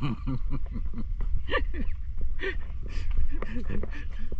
Ha, ha, ha, ha, ha.